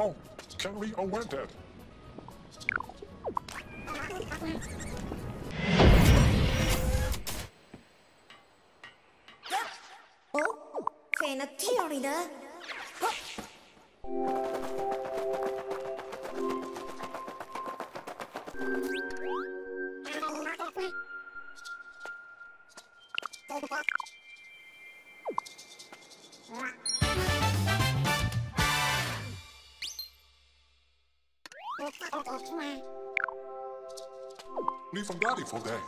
Oh, can we await it? Oh, c'è a theory. Thank you. Ni from Daddy for day.